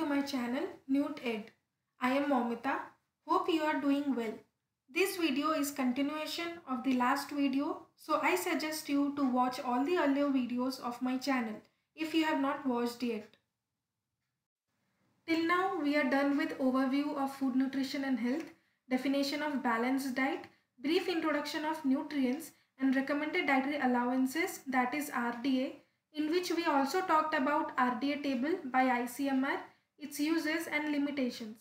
to my channel Nut Ed. I am Moumita. Hope you are doing well. This video is continuation of the last video so I suggest you to watch all the earlier videos of my channel if you have not watched yet. Till now we are done with overview of food nutrition and health, definition of balanced diet, brief introduction of nutrients and recommended dietary allowances that is RDA in which we also talked about RDA table by ICMR, its uses and limitations.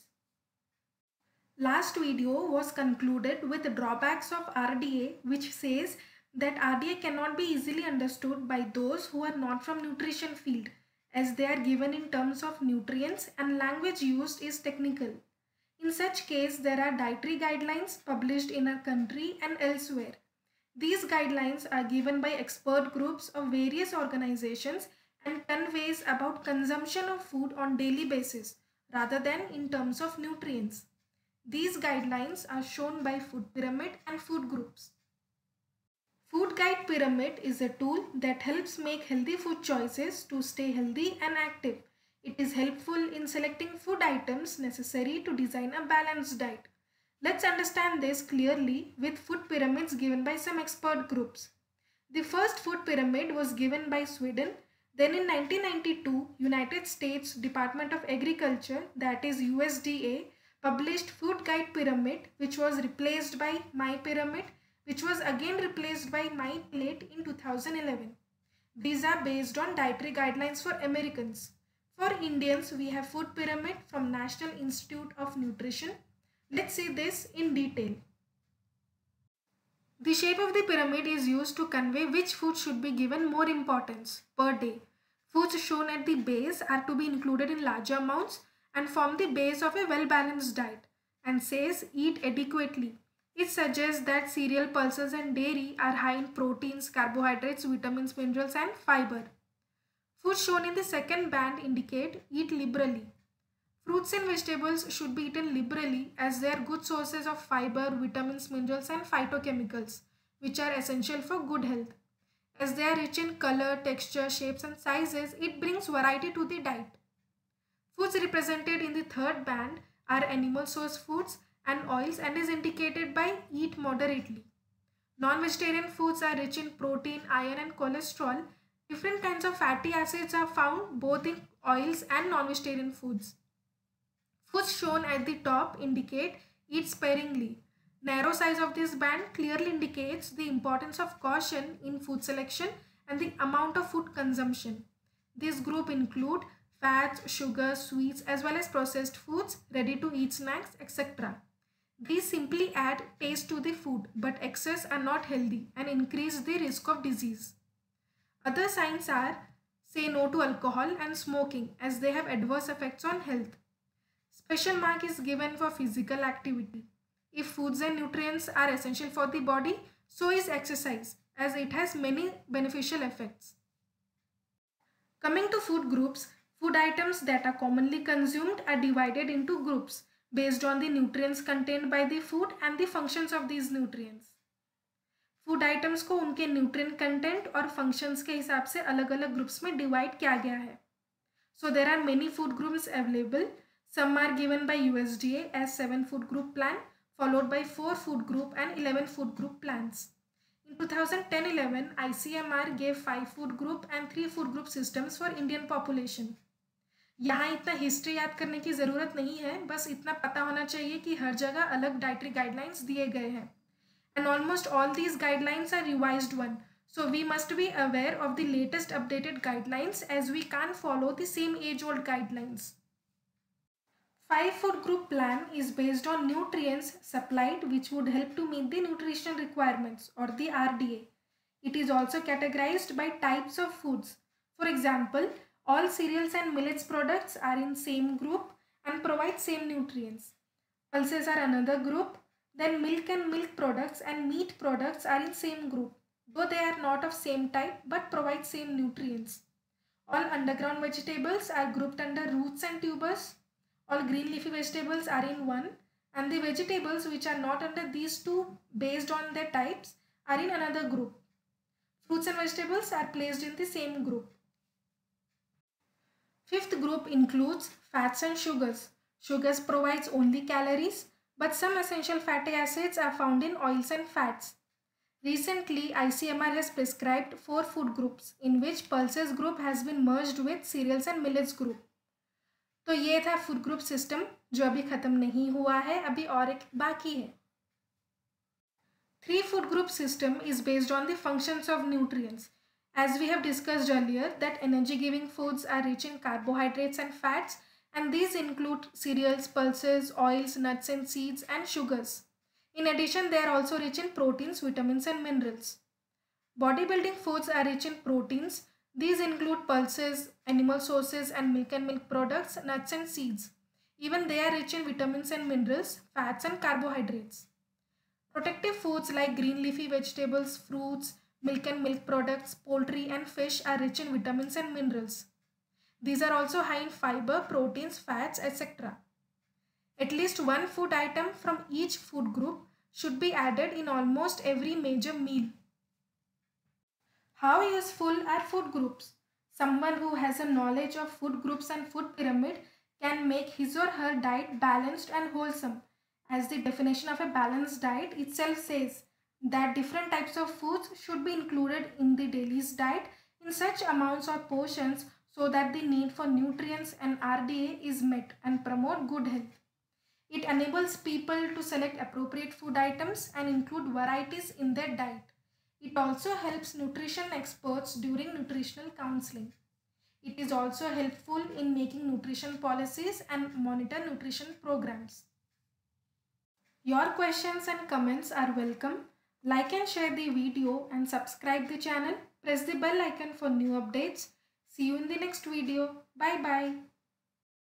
Last video was concluded with drawbacks of RDA which says that RDA cannot be easily understood by those who are not from nutrition field as they are given in terms of nutrients and language used is technical. In such case, there are dietary guidelines published in our country and elsewhere. These guidelines are given by expert groups of various organizations and conveys about consumption of food on daily basis rather than in terms of nutrients. These guidelines are shown by food pyramid and food groups. Food Guide Pyramid is a tool that helps make healthy food choices to stay healthy and active. It is helpful in selecting food items necessary to design a balanced diet. Let's understand this clearly with food pyramids given by some expert groups. The first food pyramid was given by Sweden. Then in 1992, United States Department of Agriculture that is USDA published Food Guide Pyramid which was replaced by My Pyramid which was again replaced by My Plate in 2011. These are based on dietary guidelines for Americans. For Indians, we have Food Pyramid from National Institute of Nutrition. Let's see this in detail. The shape of the pyramid is used to convey which food should be given more importance per day. Foods shown at the base are to be included in larger amounts and form the base of a well-balanced diet and says eat adequately it suggests that cereal, pulses and dairy are high in proteins, carbohydrates, vitamins, minerals and fiber. Foods shown in the second band indicate eat liberally. Fruits and vegetables should be eaten liberally as they are good sources of fiber, vitamins, minerals and phytochemicals which are essential for good health. As they are rich in color, texture, shapes and sizes, it brings variety to the diet. Foods represented in the third band are animal source foods and oils and is indicated by eat moderately. Non-vegetarian foods are rich in protein, iron and cholesterol. Different kinds of fatty acids are found both in oils and non-vegetarian foods. Foods shown at the top indicate eat sparingly. Narrow size of this band clearly indicates the importance of caution in food selection and the amount of food consumption. This group include fats, sugar, sweets as well as processed foods, ready to eat snacks, etc. These simply add taste to the food but excess are not healthy and increase the risk of disease. Other signs are say no to alcohol and smoking as they have adverse effects on health. Special mark is given for physical activity. If foods and nutrients are essential for the body, so is exercise as it has many beneficial effects. Coming to food groups, food items that are commonly consumed are divided into groups based on the nutrients contained by the food and the functions of these nutrients. Food items को उनके nutrient content और functions के हिसाब से अलग अलग groups में divide किया गया है so there are many food groups available some are given by USDA as seven food group plan followed by four food group and 11 food group plans. In 2010-11, ICMR gave five food group and three food group systems for Indian population. यहाँ इतना history याद करने की ज़रूरत नहीं है बस इतना पता होना चाहिए कि हर जगह अलग डाइटरी गाइडलाइंस दिए गए हैं and almost all these guidelines are revised one so we must be aware of the latest updated guidelines as we can't follow the same age old guidelines. Five food group plan is based on nutrients supplied which would help to meet the nutrition requirements or the RDA. It is also categorized by types of foods. For example, all cereals and millets products are in same group and provide same nutrients. Pulses are another group. Then milk and milk products and meat products are in same group, though they are not of same type but provide same nutrients. All underground vegetables are grouped under roots and tubers. All green leafy vegetables are in one and the vegetables which are not under these two based on their types are in another group. Fruits and vegetables are placed in the same group. Fifth group includes fats and sugars. Sugars provides only calories, but some essential fatty acids are found in oils and fats. Recently, ICMR has prescribed four food groups in which pulses group has been merged with cereals and millets group. तो ये था food group system जो अभी ख़त्म नहीं हुआ है, अभी और एक बाकी है। Three food group system is based on the functions of nutrients as we have discuss earlier that energy giving foods are rich in carbohydrates and fats and these include cereals pulses oils nuts and seeds and sugars in addition they are also rich in proteins vitamin and minerals body building foods are rich in proteins These include pulses, animal sources and milk and milk products, nuts and seeds. Even they are rich in vitamins and minerals, fats and carbohydrates. Protective foods like green leafy vegetables, fruits, milk and milk products, poultry and fish are rich in vitamins and minerals. These are also high in fiber, proteins, fats, etc. At least one food item from each food group should be added in almost every major meal. How useful are food groups? Someone who has a knowledge of food groups and food pyramid can make his or her diet balanced and wholesome. As the definition of a balanced diet itself says that different types of foods should be included in the daily's diet in such amounts or portions so that the need for nutrients and RDA is met and promote good health. It enables people to select appropriate food items and include varieties in their diet. It also helps nutrition experts during nutritional counseling. It is also helpful in making nutrition policies and monitor nutrition programs. Your questions and comments are welcome. Like and share the video and subscribe the channel. Press the bell icon for new updates. See you in the next video. Bye bye.